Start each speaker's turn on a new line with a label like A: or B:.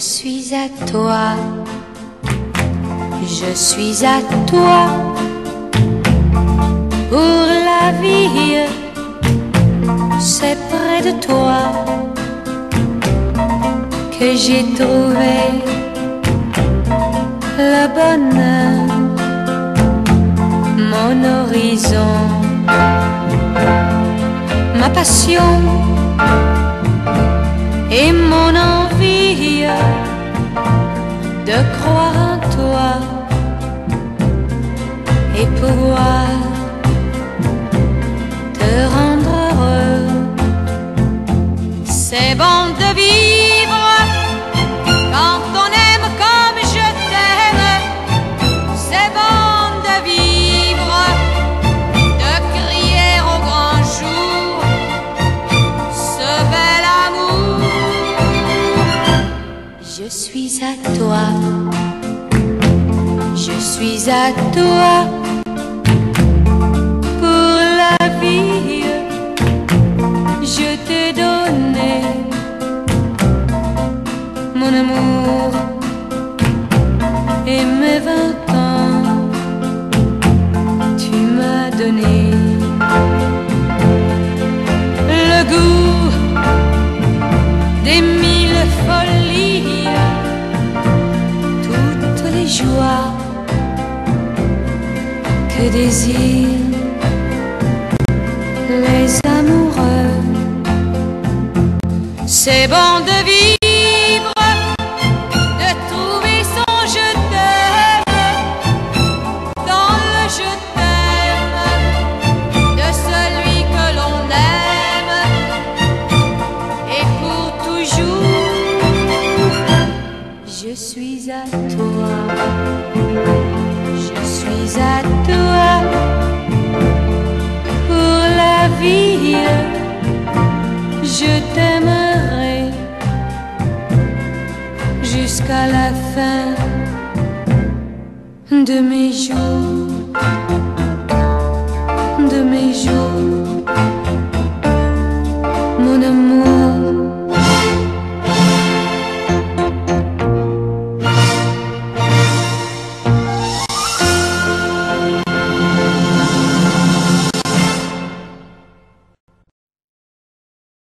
A: Suis à toi, je suis à toi pour la vie. C'est près de toi que j'ai trouvé le bonheur, mon horizon, ma passion et mon envie de croire en toi et pouvoir te rendre heureux. C'est bon de vivre suis à toi, je suis à toi pour la vie. Je t'ai donné mon amour et mes vingt ans. Tu m'as donné les amoureux. C'est bon de vivre, de trouver son je t'aime dans le je t'aime de celui que l'on aime et pour toujours. Je suis à toi, Je t'aimerai jusqu'à la fin de mes jours, de mes jours.